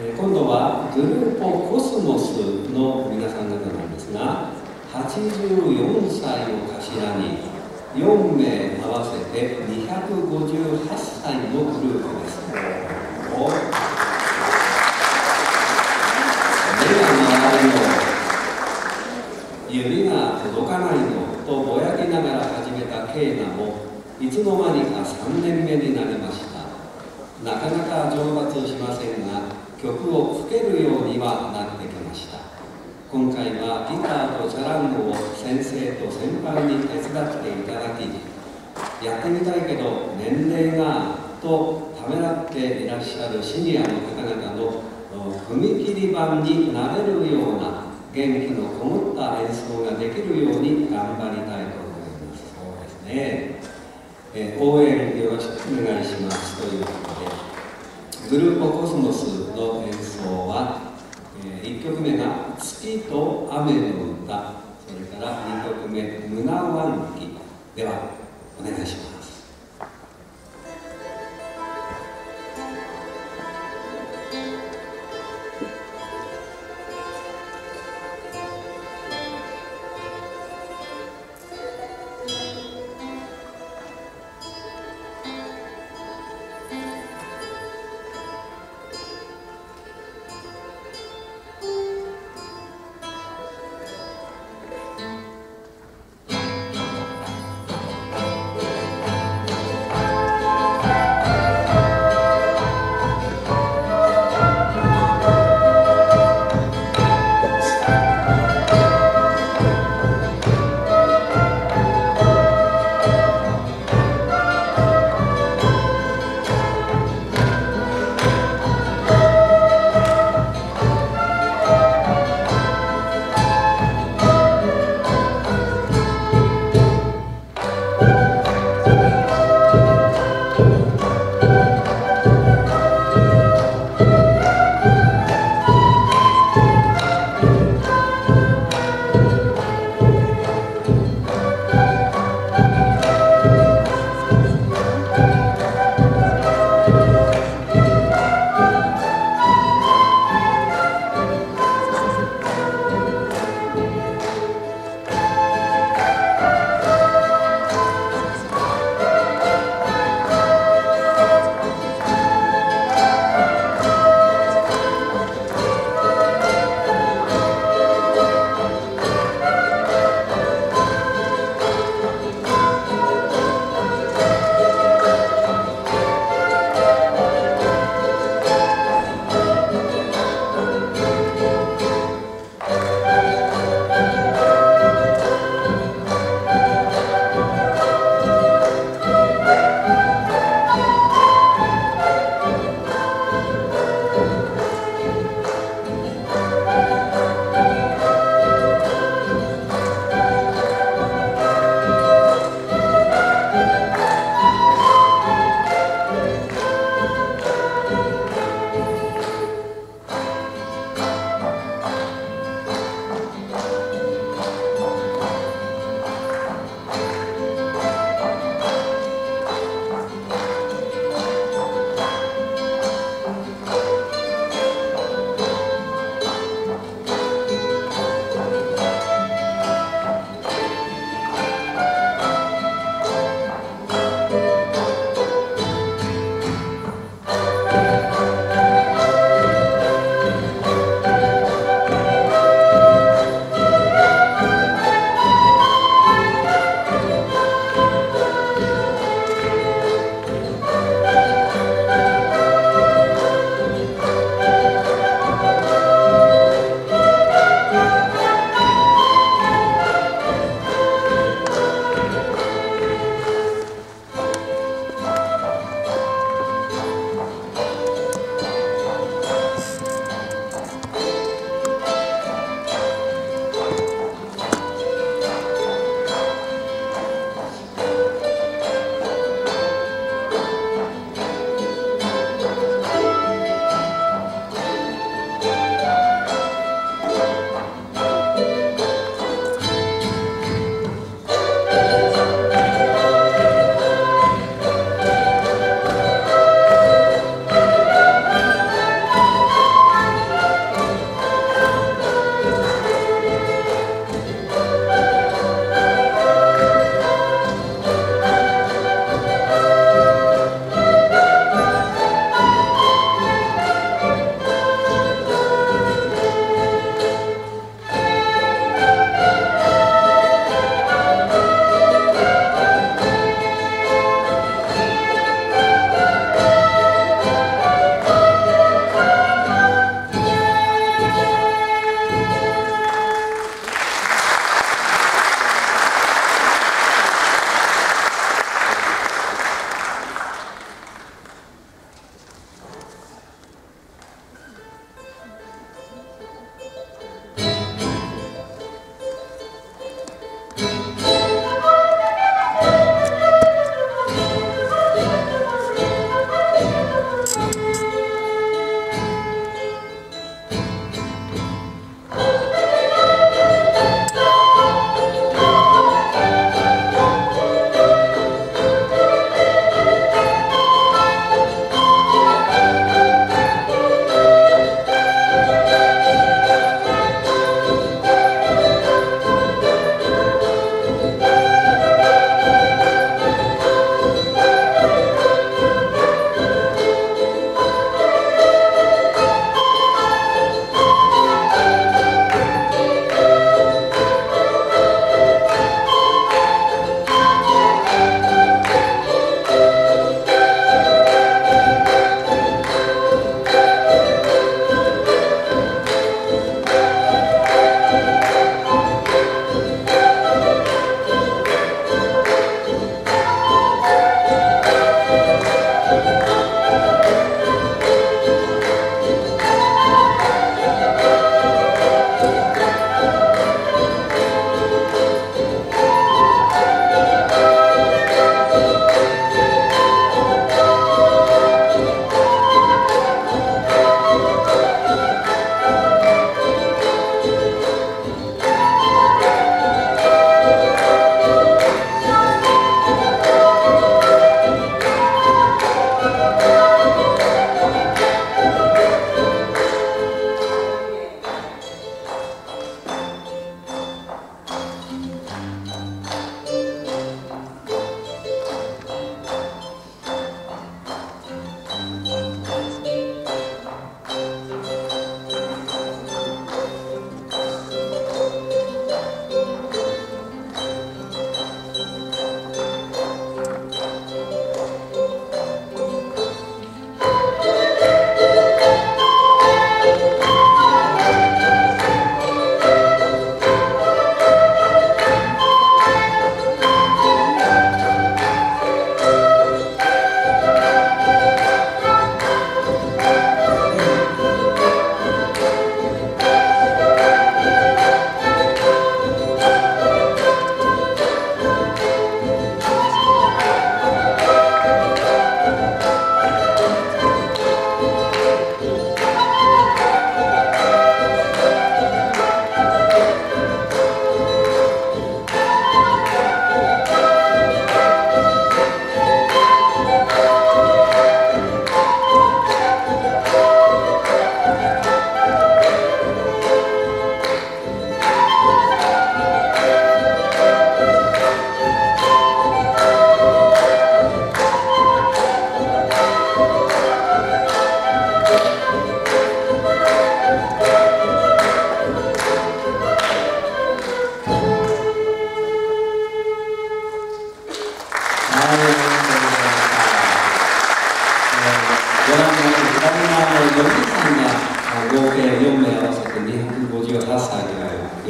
今度はグループコスモスの皆さん方なんですが84歳を頭に4名合わせて258歳のグループです。目が回るの指が届かないのとぼやきながら始めたケーナもいつの間にか3年目になりました。なかなか上達しませんが曲を吹けるようにはなってきました。今回はギターとチャランゴを先生と先輩に手伝っていただきやってみたいけど年齢がとためらっていらっしゃるシニアの方々の踏切板になれるような元気のこもった演奏ができるように頑張りたいと思います。そうですね、え応援よろしくお願いします。ということで。グループコスモスの演奏は、え1曲目が「月と雨の歌」それから2曲目「胸湾記」ではお願いします「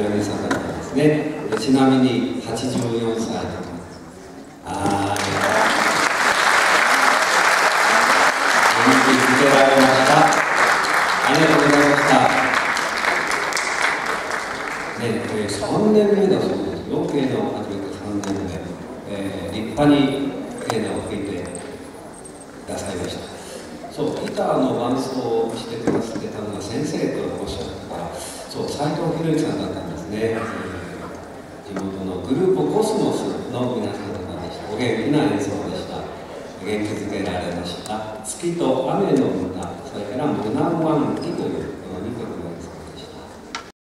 という4人さんだったんですね。ちなみに84歳ああ元気づけられました。ありがとうございました。ねえー、3年目だそうです。よ慶ナを始めて3年目、えー、立派に慶ナを吹いてくださいました。そうギターの伴奏をしてくださってたのが先生とおっしゃったからそう斉藤博之さんだったんです。ね、えー、地元のグループコスモスの皆様でした。お元気な演奏でした。元気づけられました。月と雨の歌。それから無難ワンキという。